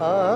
हुजूर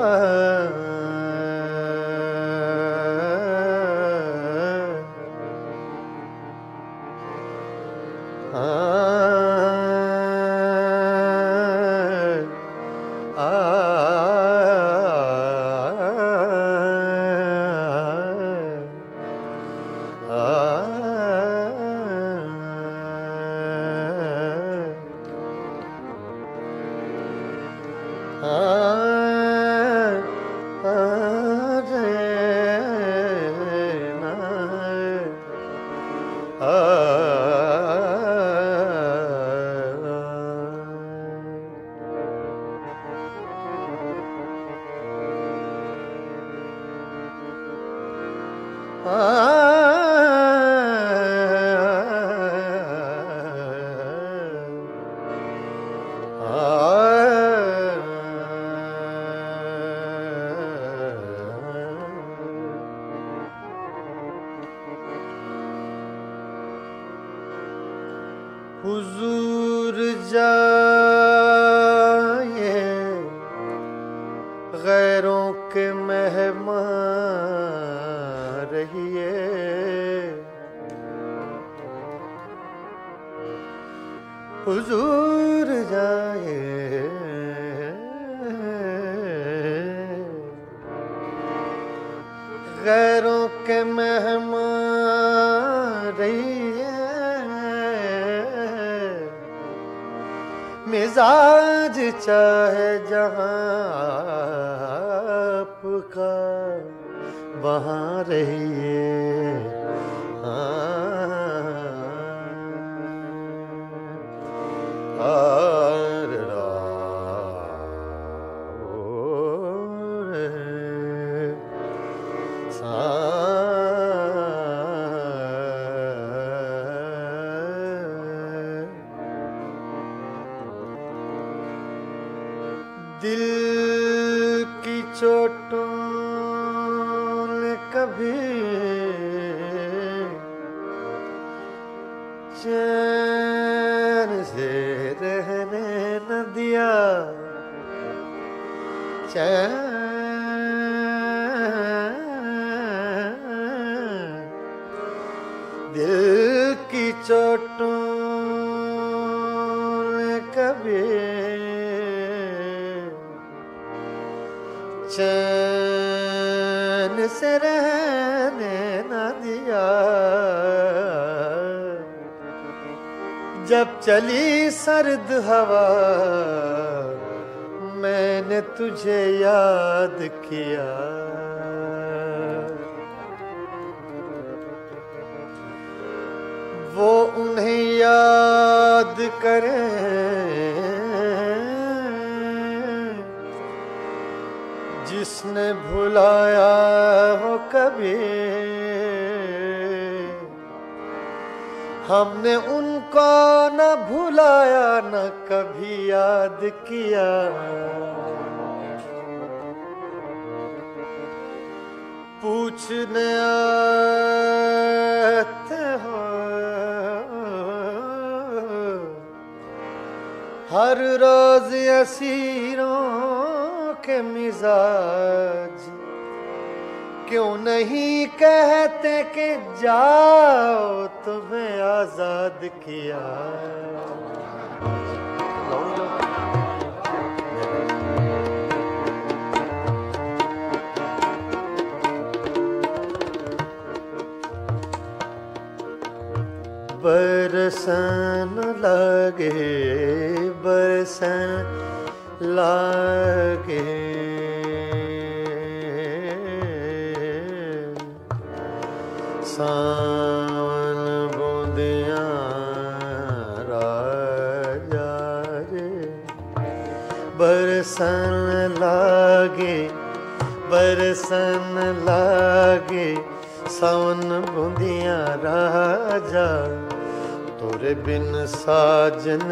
रहिए हुजूर जाए। गैरों के मेहमान रहिए। मिजाज चाहे जहाँ आपका। वहाँ रहिए हाँ। चैन से रहने न दिया। चैन। दिल की चोटों ने कभी चैन से रहने न दिया। जब चली सर्द हवा, मैंने तुझे याद किया। वो उन्हें याद करें, जिसने भुलाया हो कभी। हमने उनको न भुलाया न कभी याद किया? पूछने आते हो। हर रोज असीरों के मिजाज क्यों नहीं कहते कि जाओ तुम्हें आज़ाद किया? बरसन लगे बरसन लागे। सावन बूंदिया राजा रे बरसन लागे बरसन लागे सावन बूंदिया राजा तोरे बिन साजन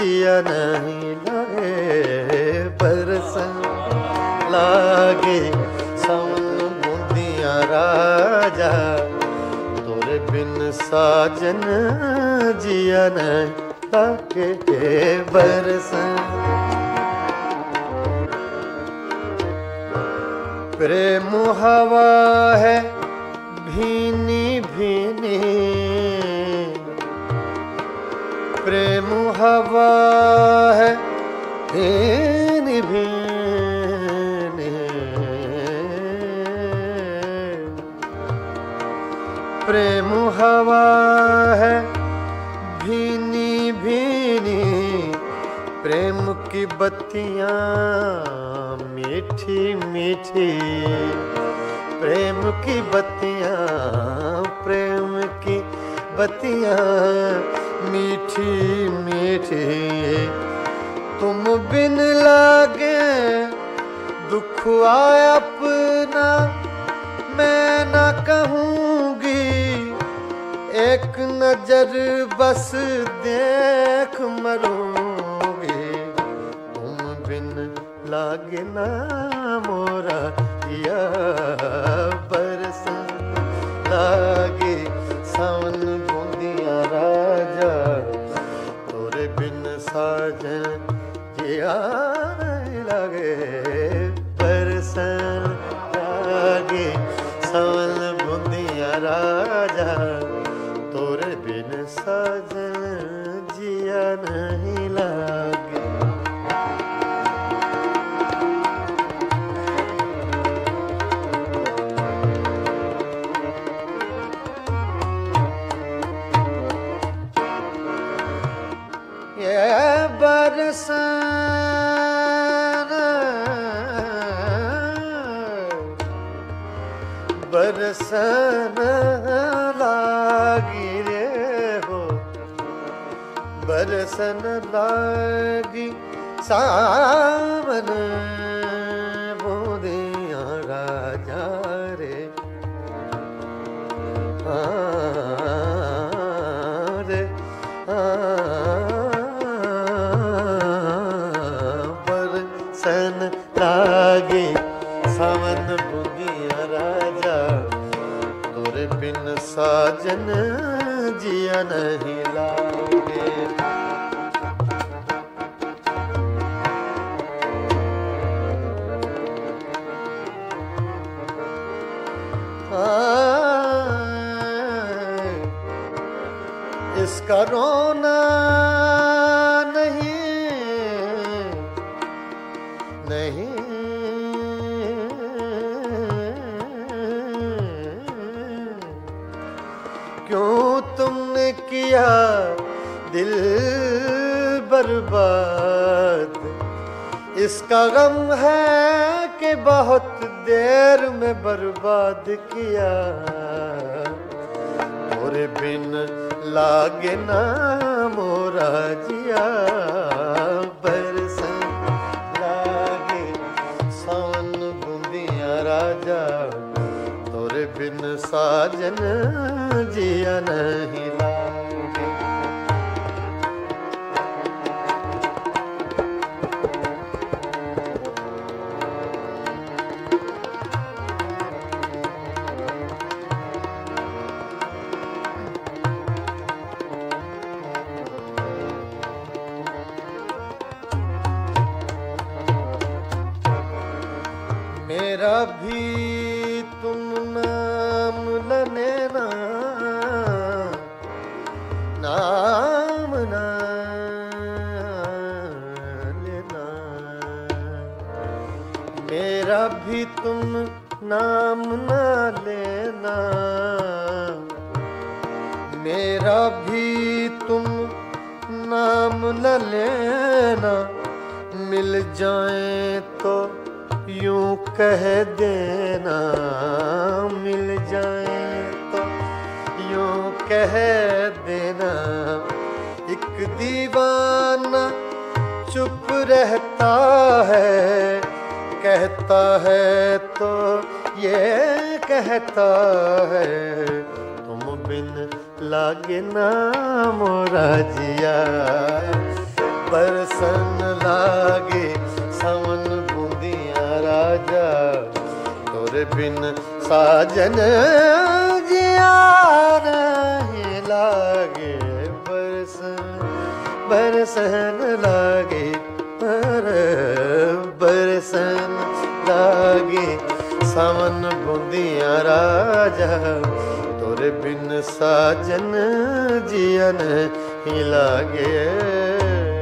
जिया नहीं लगे बरसन लागे साजन जिया नहीं लगे बरसन प्रेम हवा है भीनी भीनी। प्रेम हवा है हवा है। भीनी भीनी, प्रेम की बत्तियाँ, मीठी मीठी। प्रेम की बत्तियाँ, प्रेम की बत्तियाँ, मीठी मीठी। तुम बिन लागे, दुख आया अपना। एक नज़र बस देख मरूँगी तुम बिन लागे ना मोरा या बरस लागे सावन बूंदिया राजा तोरे बिन साजन जिया नहीं लागे बरसन लागी सावन बूंदिया राजा रे रे बरसन लागे सावन बुगिया राजा तोरे बिन साजन जिया नहीं लागे इसका रोना किया, दिल बर्बाद। इसका गम है कि बहुत देर में बर्बाद किया। और बिन लागे ना मोरा जिया बूंदिया राजा। तोरे बिन साजन जिया नहीं लागे मेरा भी तुम नाम लेना नाम ना लेना। मेरा भी तुम नाम ना लेना। मेरा भी तुम नाम न लेना। मिल जाए तो यूँ कह देना, मिल जाए तो। यूँ कह देना, एक दीवाना चुप रहता है, कहता है तो ये कहता है, तुम बिन लागे ना मोरा जिया लागे बिन साजन जिया नहीं लागे बरसन बरसन लागे पर बरसन लागे। सावन बूंदिया राजा, तोरे बिन साजन जियन ही लागे।